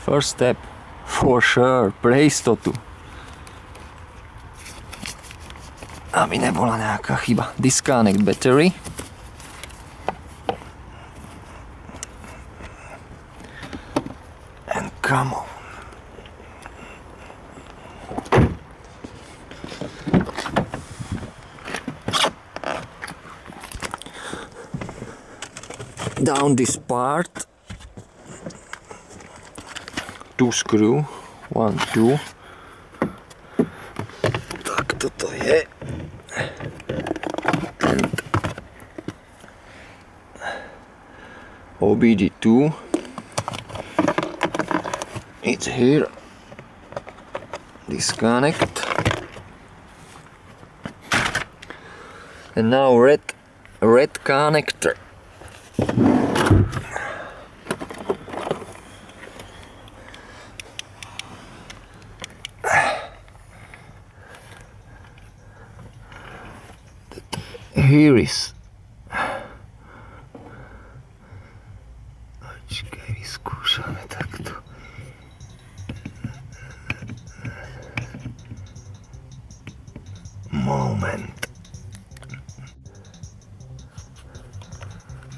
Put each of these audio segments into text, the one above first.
First step, for sure, pre istotu. Aby nebola nejaká chyba. Disconnect battery. And come on. Down this part. Two screw. One, two. Tak toto je. And OBD2 it's here disconnect and now red red connector here is. Moment.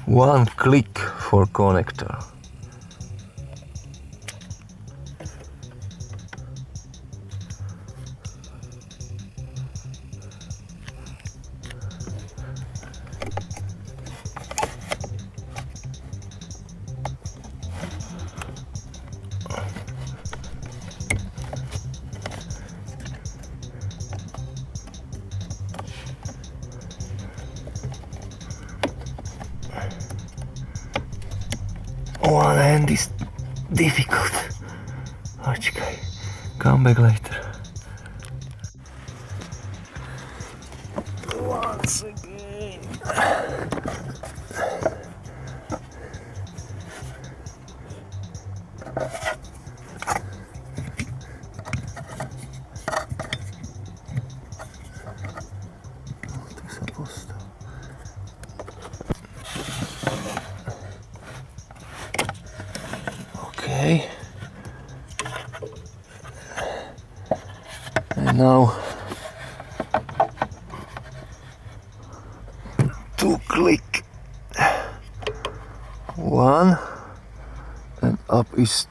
One click for connector. Hand is difficult. Počkaj, come back later. Once again. Now to click. One. And up is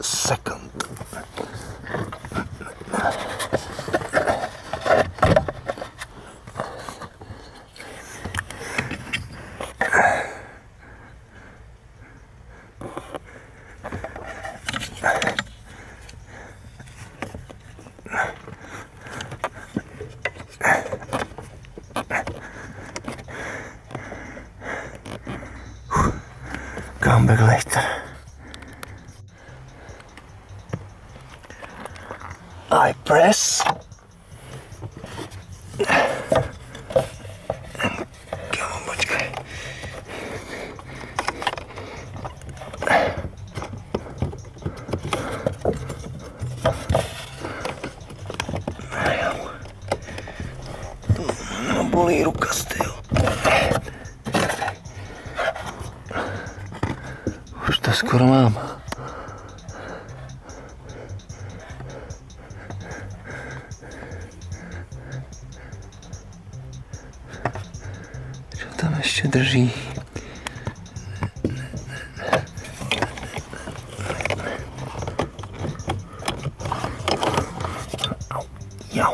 second. I press boleiro castelo. Už to skoro mám. Au, Jau.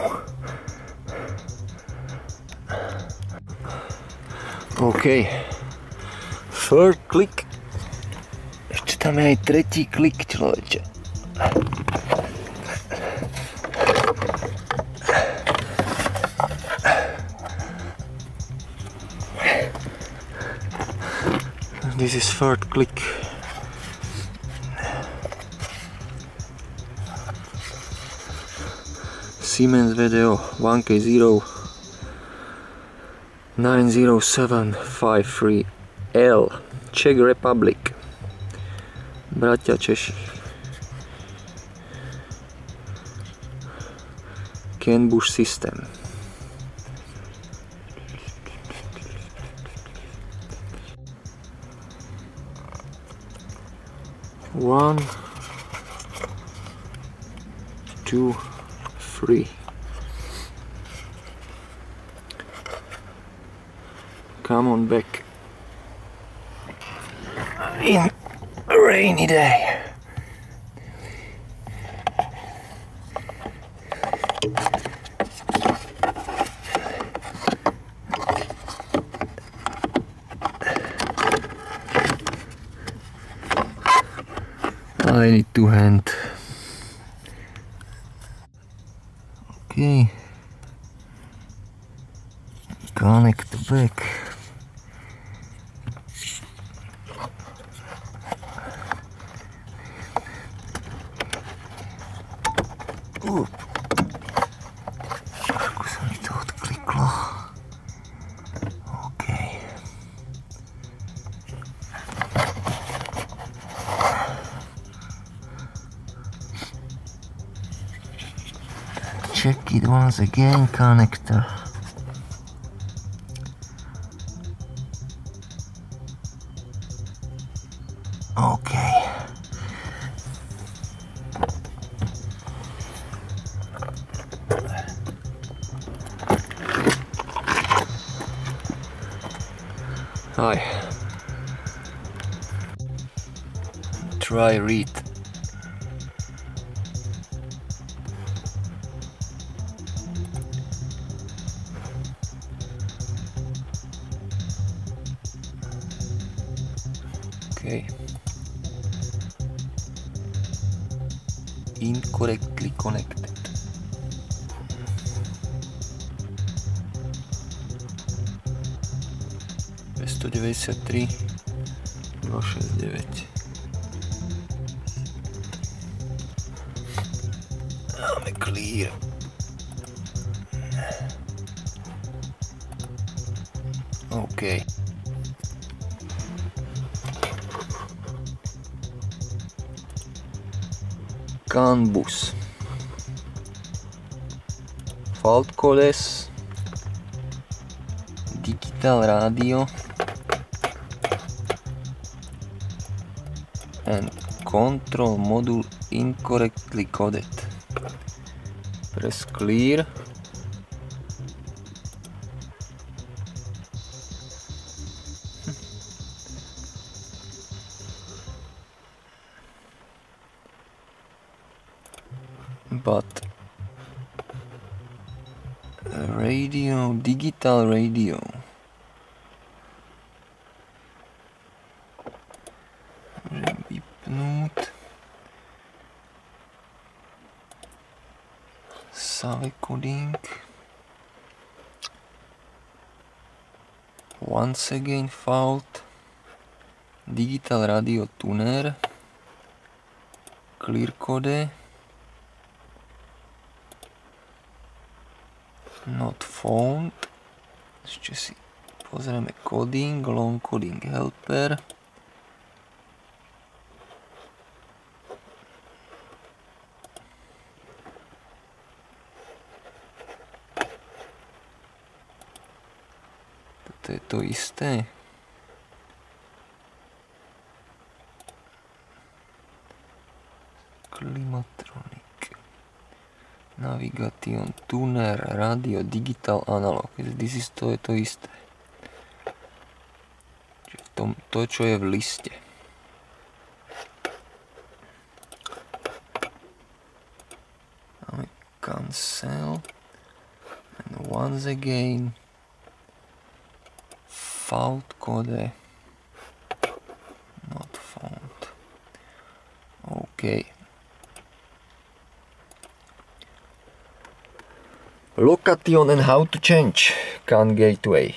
OK. Third click. Ešte tam je aj tretí klik, človeče. This is third click. Siemens VDO 1K0 90753L Czech Republic. Bratia Češi. CAN Bus System one two three. Come on back. In a rainy day. I need two hand. Okay. Connect the back. Check it once again, connector. Okay. Hi. Try read. Okay. Incorrectly connected. Sto deväťdesiat tri, dva šesť deväť. Máme clear. Okay. Canbus Faltcoles Digital Radio. And control module incorrectly coded. Press clear. But radio digital radio. Vypnout Save coding. Once again fault. Digital radio tuner. Clear code not found. Ešte si pozrieme coding, long coding helper. Toto je to isté. Klimatronic. Navigation, tuner, radio, digital, analog. This is to je to isté. Čiže v tom, to, čo je v liste. Cancel. And once again fault code not found. Okay. Location and how to change CAN gateway.